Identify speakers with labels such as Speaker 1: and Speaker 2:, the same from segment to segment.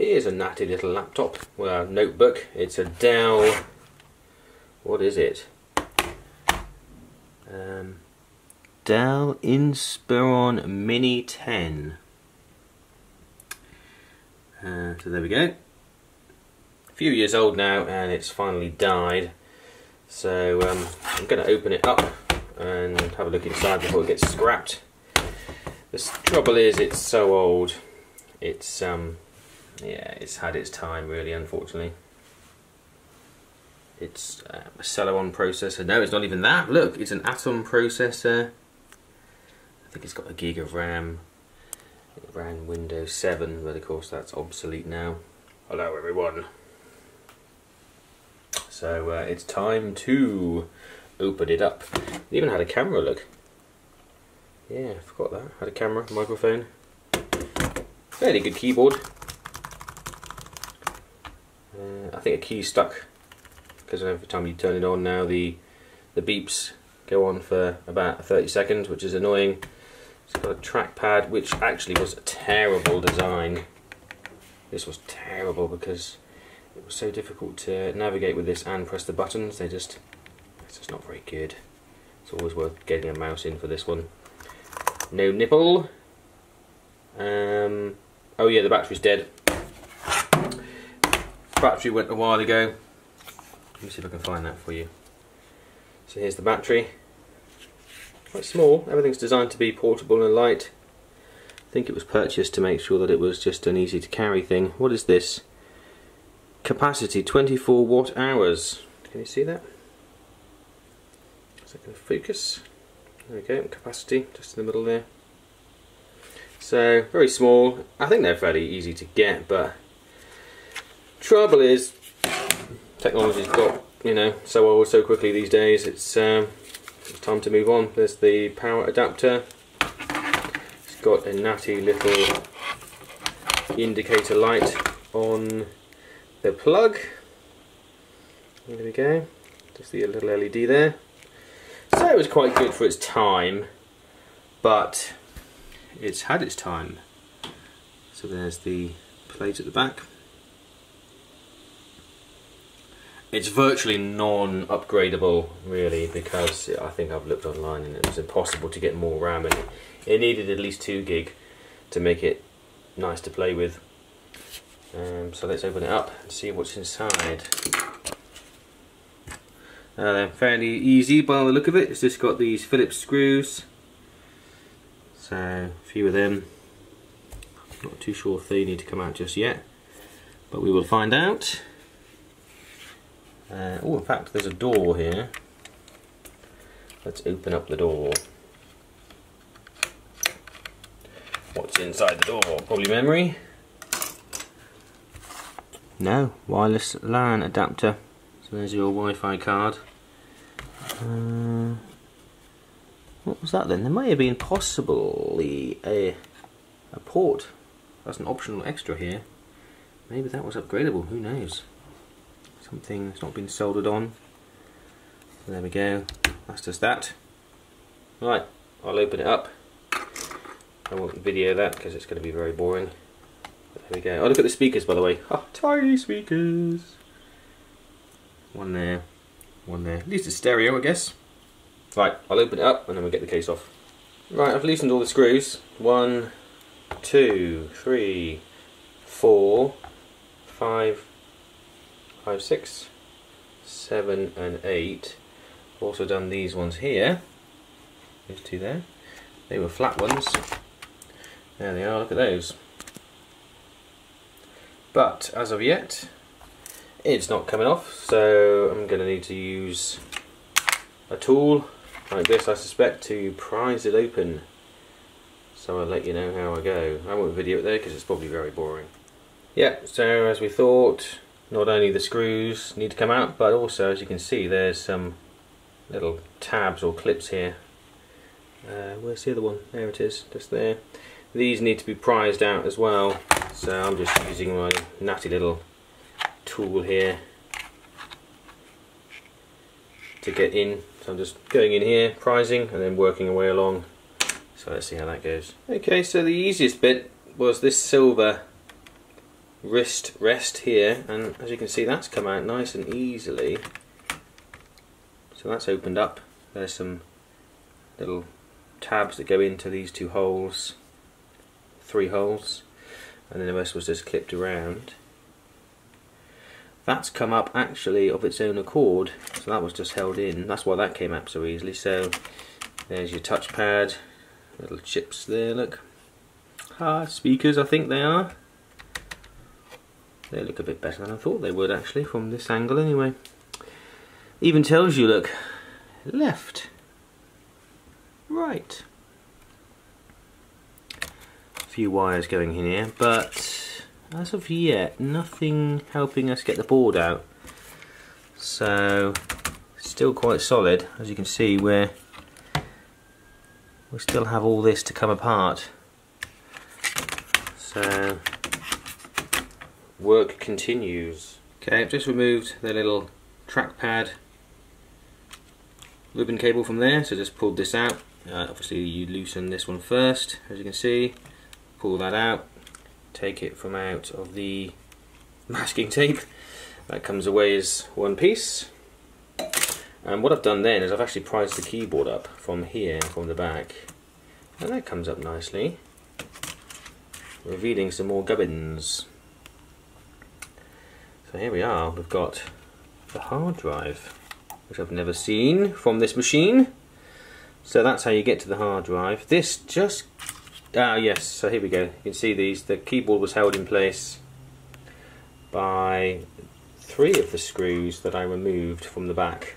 Speaker 1: Here's a natty little laptop, well, notebook. It's a Dell. What is it? Um, Dell Inspiron Mini 10. Uh, so there we go. A few years old now, and it's finally died. So um, I'm going to open it up and have a look inside before it gets scrapped. The trouble is, it's so old. It's um, yeah, it's had its time really, unfortunately. It's uh, a Celeron processor. No, it's not even that. Look, it's an Atom processor. I think it's got a gig of RAM. It ran Windows 7, but of course that's obsolete now. Hello everyone. So uh, it's time to open it up. It even had a camera, look. Yeah, I forgot that. Had a camera, microphone. Fairly good keyboard. Uh, I think a key stuck because every time you turn it on now the the beeps go on for about 30 seconds which is annoying. It's got a trackpad which actually was a terrible design. This was terrible because it was so difficult to navigate with this and press the buttons. They just, it's just not very good. It's always worth getting a mouse in for this one. No nipple. Um, oh yeah, the battery's dead. Battery went a while ago. Let me see if I can find that for you. So here's the battery. Quite small. Everything's designed to be portable and light. I think it was purchased to make sure that it was just an easy to carry thing. What is this? Capacity 24 watt hours. Can you see that? Is that going to focus? There we go, capacity just in the middle there. So, very small. I think they're fairly easy to get, but trouble is, technology's got, you know, so old so quickly these days, it's, um, it's time to move on. There's the power adapter It's got a natty little indicator light on the plug. There we go. Just the little LED there. So it was quite good for its time, but it's had its time. So there's the plate at the back. It's virtually non-upgradable really because I think I've looked online and it was impossible to get more RAM and it needed at least 2 gig to make it nice to play with. Um, so let's open it up and see what's inside. Uh, they're fairly easy by the look of it. It's just got these Phillips screws. So a few of them. Not too sure if they need to come out just yet, but we will find out. Uh, oh, in fact, there's a door here. Let's open up the door. What's inside the door? Probably memory. No, wireless LAN adapter. So there's your Wi-Fi card. Uh, what was that then? There may have been possibly a, a port. That's an optional extra here. Maybe that was upgradable, who knows? Something that's not been soldered on. There we go. That's just that. Right, I'll open it up. I won't video that because it's going to be very boring. But there we go. Oh, look at the speakers, by the way. Oh, tiny speakers. One there, one there. At least it's stereo, I guess. Right, I'll open it up and then we'll get the case off. Right, I've loosened all the screws. One, two, three, four, five, five, six, seven, and eight. I've also done these ones here. Those two there. They were flat ones. There they are, look at those. But as of yet, it's not coming off, so I'm going to need to use a tool like this, I suspect, to prise it open. So I'll let you know how I go. I won't video it there because it's probably very boring. Yeah, so as we thought, not only the screws need to come out, but also, as you can see, there's some little tabs or clips here. Uh, where's the other one? There it is, just there. These need to be prized out as well, so I'm just using my natty little tool here to get in. So I'm just going in here, prizing, and then working away along. So let's see how that goes. Okay, so the easiest bit was this silver wrist rest here and as you can see that's come out nice and easily. So that's opened up. There's some little tabs that go into these two holes three holes and then the rest was just clipped around. That's come up actually of its own accord so that was just held in. That's why that came up so easily. So there's your touchpad little chips there look. Ah speakers I think they are they look a bit better than I thought they would actually from this angle anyway even tells you look left right a few wires going in here but as of yet, nothing helping us get the board out. So, still quite solid. As you can see, we're, we still have all this to come apart. So, work continues. Okay, I've just removed the little trackpad ribbon cable from there, so just pulled this out. Uh, obviously you loosen this one first, as you can see. Pull that out, take it from out of the masking tape that comes away as one piece and what I've done then is I've actually prized the keyboard up from here from the back and that comes up nicely revealing some more gubbins so here we are we've got the hard drive which I've never seen from this machine so that's how you get to the hard drive this just Ah yes, so here we go. You can see these. The keyboard was held in place by three of the screws that I removed from the back.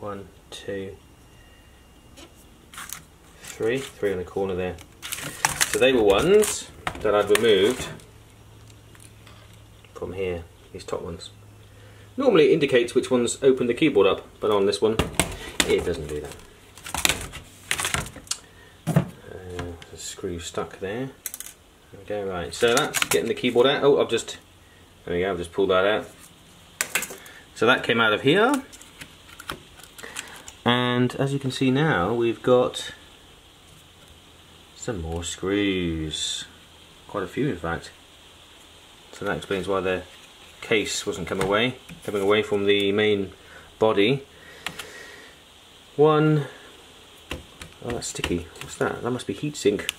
Speaker 1: One, two, three. Three on the corner there. So they were ones that I'd removed from here, these top ones. Normally it indicates which ones open the keyboard up, but on this one it doesn't do that. Uh, screw stuck there. Go, right. So that's getting the keyboard out. Oh, I've just, there we go, I've just pulled that out. So that came out of here. And as you can see now, we've got some more screws. Quite a few, in fact. So that explains why the case wasn't coming away, coming away from the main body. One, oh that's sticky, what's that? That must be heatsink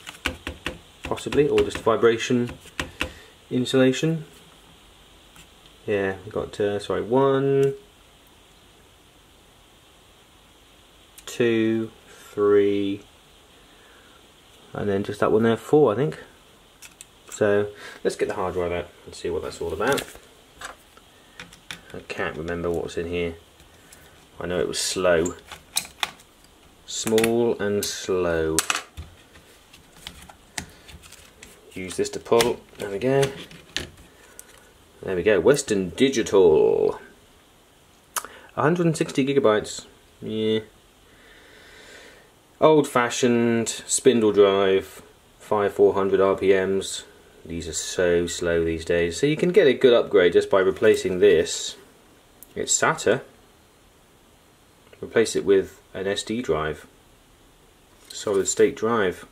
Speaker 1: possibly, or just vibration insulation. Yeah, we got, uh, sorry, one, two, three, and then just that one there, four I think. So let's get the hard drive out and see what that's all about. I can't remember what's in here. I know it was slow. Small and slow use this to pull. There we go. There we go. Western Digital. 160 gigabytes. Yeah. Old fashioned spindle drive. 5400 RPMs. These are so slow these days. So you can get a good upgrade just by replacing this. It's SATA. Replace it with an SSD drive. Solid state drive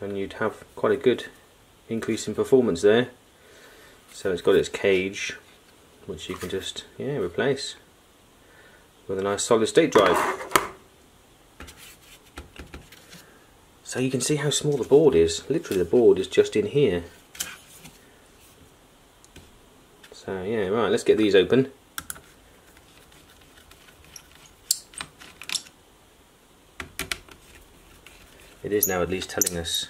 Speaker 1: and you'd have quite a good increase in performance there so it's got its cage which you can just yeah replace with a nice solid state drive so you can see how small the board is. Literally the board is just in here. So yeah right let's get these open. It is now at least telling us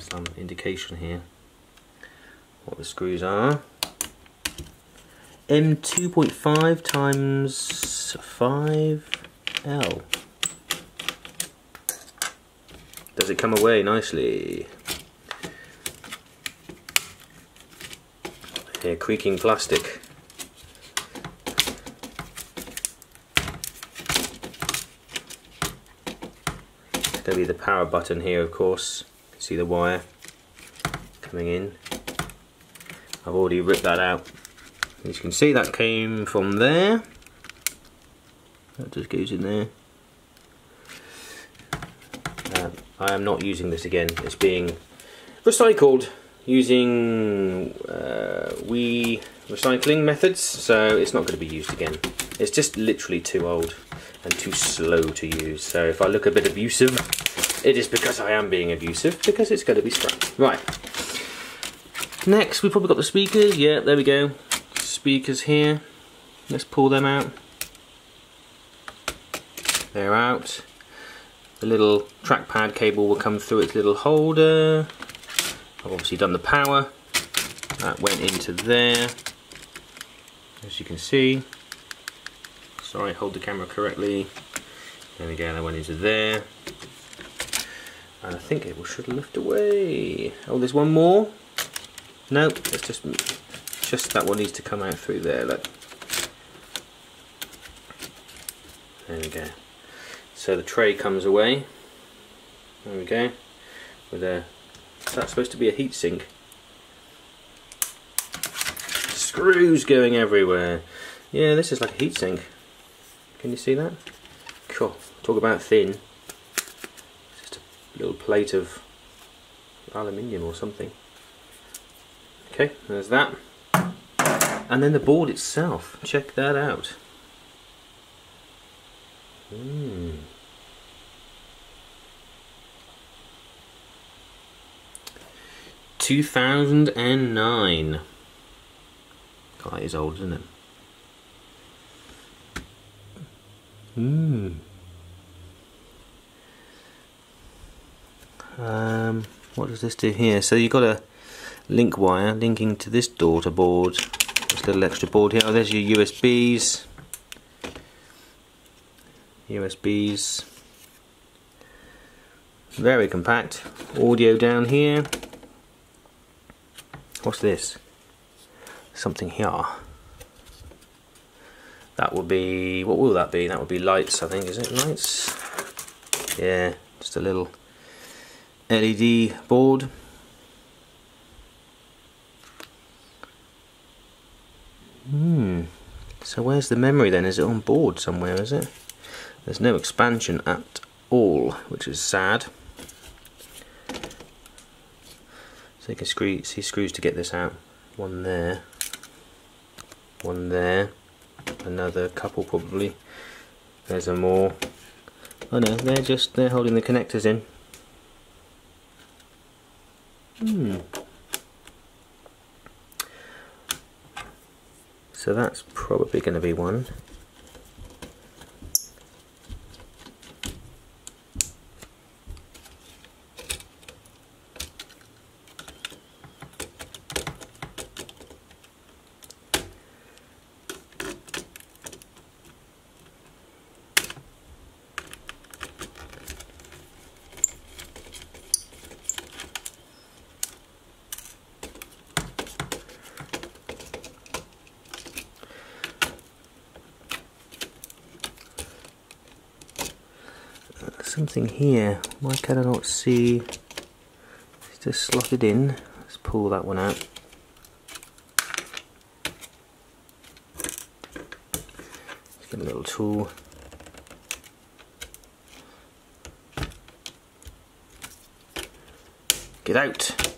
Speaker 1: some indication here what the screws are. M2.5 times 5L does it come away nicely? Here creaking plastic. To be the power button here of course. See the wire coming in. I've already ripped that out. As you can see that came from there. That just goes in there um, I am not using this again it's being recycled using uh, WEEE recycling methods, so it's not going to be used again. It's just literally too old and too slow to use. So if I look a bit abusive, it is because I am being abusive, because it's going to be scrapped. Right. Next, we've probably got the speakers. Yeah, there we go. Speakers here. Let's pull them out. They're out. The little trackpad cable will come through its little holder. I've obviously done the power. That went into there. As you can see. Sorry, hold the camera correctly. There we go, that went into there. And I think it should lift away. Oh, there's one more. No, it's just just that one needs to come out through there. Look. There we go. So the tray comes away. There we go. With a is that supposed to be a heatsink? Screws going everywhere. Yeah, this is like a heatsink. Can you see that? Cool. Talk about thin. Just a little plate of aluminium or something. Okay, there's that. And then the board itself. Check that out. Hmm. 2009. God, that is old, isn't it? Hmm. Um, what does this do here? So you've got a link wire linking to this daughter board. This little extra board here. Oh, there's your USBs. USBs. Very compact. Audio down here. What's this? Something here. That would be, what will that be? That would be lights, I think, is it lights? Yeah, just a little LED board. Hmm. So where's the memory then? Is it on board somewhere, is it? There's no expansion at all, which is sad. So you can screw, see screws to get this out. One there, one there, another couple probably. There's a more. Oh no, they're just they're holding the connectors in. Hmm. So that's probably going to be one. Something here. Why can I not see? It's just slotted in. Let's pull that one out. Let's get a little tool. Get out!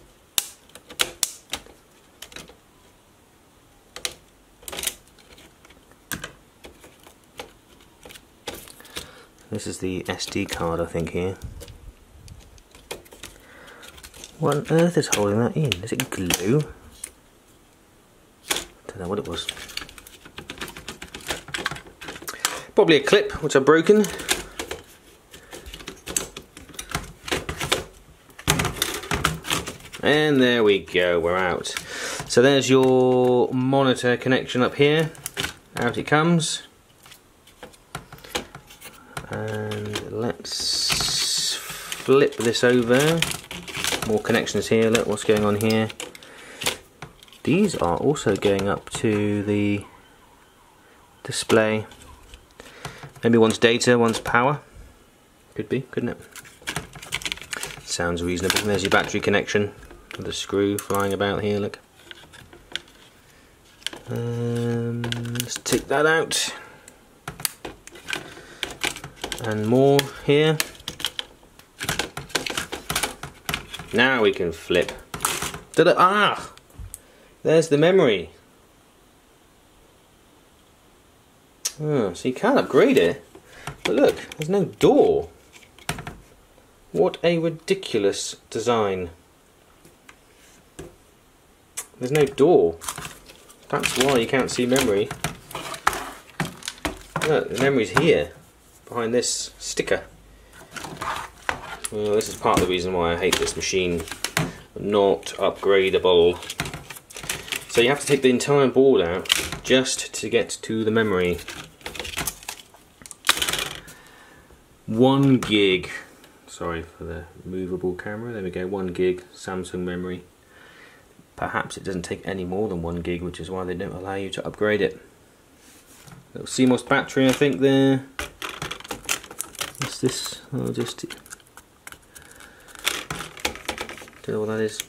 Speaker 1: This is the SD card I think here. What on earth is holding that in? Is it glue? Don't know what it was. Probably a clip which I've broken. And there we go, we're out. So there's your monitor connection up here. Out it comes and let's flip this over. More connections here. Look what's going on here. These are also going up to the display. Maybe one's data one's power. Could be couldn't it? Sounds reasonable. There's your battery connection with the screw flying about here look. Um, let's take that out and more here Now we can flip. Da-da ah! There's the memory. Oh, so you can upgrade it. But look, there's no door. What a ridiculous design. There's no door. That's why you can't see memory. Look, the memory's here, behind this sticker. Well, this is part of the reason why I hate this machine. Not upgradable. So you have to take the entire board out just to get to the memory. One gig. Sorry for the movable camera. There we go, one gig Samsung memory. Perhaps it doesn't take any more than one gig, which is why they don't allow you to upgrade it. Little CMOS battery, I think there. This? Oh, just don't know what that is.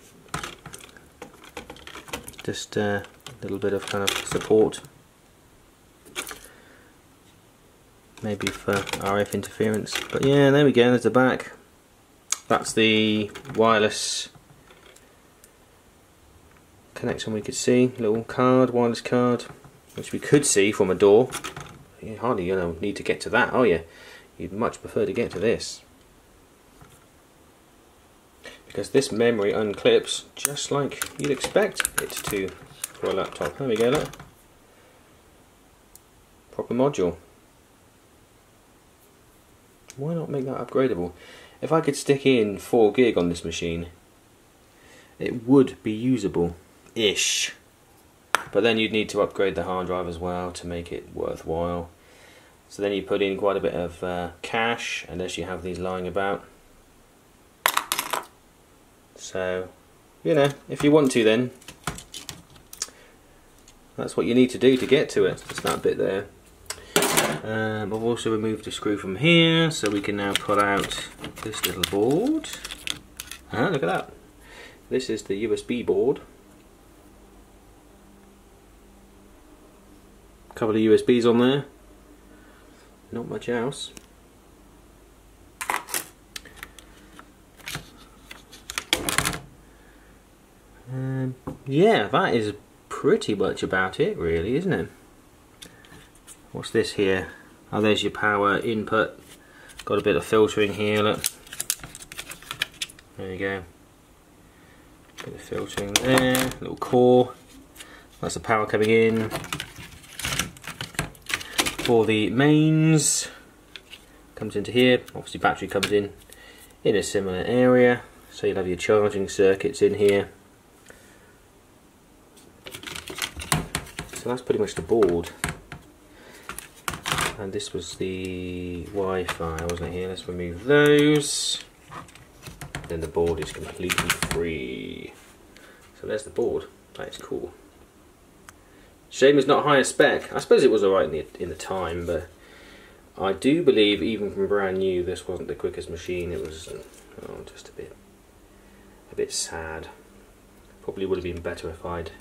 Speaker 1: Just uh, a little bit of kind of support. Maybe for RF interference. But yeah, there we go, there's the back. That's the wireless connection we could see, little card, wireless card, which we could see from a door. You hardly you know need to get to that, oh yeah. You'd much prefer to get to this. Because this memory unclips just like you'd expect it to for a laptop. There we go, look. Proper module. Why not make that upgradable? If I could stick in 4 gig on this machine, it would be usable ish. But then you'd need to upgrade the hard drive as well to make it worthwhile. So then you put in quite a bit of uh, cash unless you have these lying about. So, you know, if you want to then, that's what you need to do to get to it. Just that bit there. Um, I've also removed a screw from here so we can now pull out this little board. Ah, look at that. This is the USB board A couple of USBs on there not much else. Um, yeah that is pretty much about it really isn't it? What's this here? Oh there's your power input. Got a bit of filtering here look. There you go. Bit of filtering there little core. That's the power coming in for the mains. Comes into here. Obviously battery comes in in a similar area. So you'll have your charging circuits in here. So that's pretty much the board. And this was the Wi-Fi wasn't it? Here let's remove those. Then the board is completely free. So there's the board. That is cool Shame it's not higher spec. I suppose it was alright in the, in the time, but I do believe even from brand new this wasn't the quickest machine. It was oh, just a bit a bit sad. Probably would have been better if I'd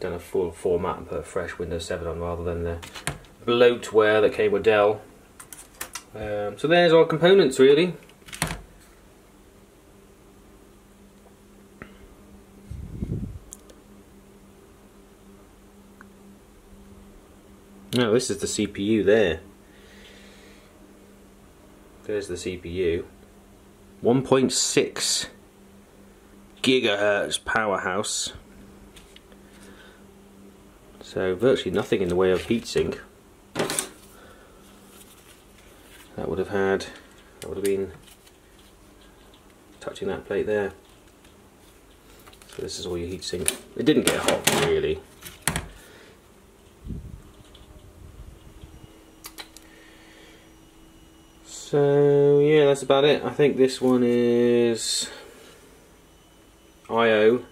Speaker 1: done a full format and put a fresh Windows 7 on rather than the bloatware that came with Dell. Um, so there's our components really. No, this is the CPU there. There's the CPU. 1.6 gigahertz powerhouse. So virtually nothing in the way of heatsink. That would have had, that would have been touching that plate there. So this is all your heatsink. It didn't get hot really. So yeah, that's about it. I think this one is I/O,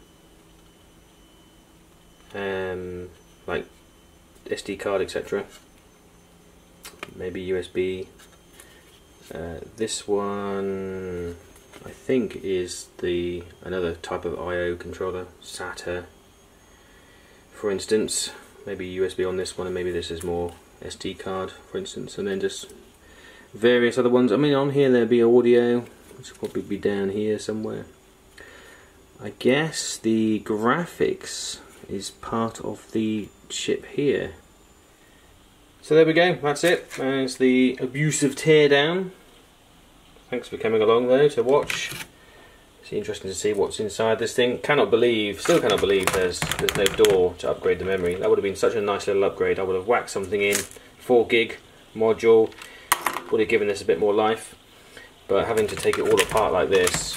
Speaker 1: um, like SD card, etc. Maybe USB. Uh, this one, I think, is the another type of I/O controller, SATA. For instance, maybe USB on this one, and maybe this is more SD card, for instance, and then just various other ones. I mean, on here there'd be audio, which will probably be down here somewhere. I guess the graphics is part of the chip here. So there we go, that's it. There's the abusive teardown. Thanks for coming along though to watch. It's interesting to see what's inside this thing. Cannot believe, still cannot believe there's there's no door to upgrade the memory. That would have been such a nice little upgrade. I would have whacked something in, 4 gig module, would have given this a bit more life. But having to take it all apart like this,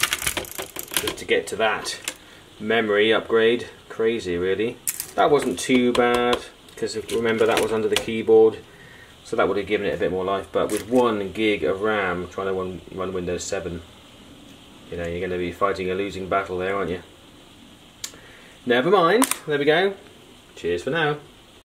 Speaker 1: just to get to that memory upgrade, crazy really. That wasn't too bad because remember that was under the keyboard. So that would have given it a bit more life. But with one gig of RAM trying to run, run Windows 7 you know you're going to be fighting a losing battle there aren't you? Never mind. There we go. Cheers for now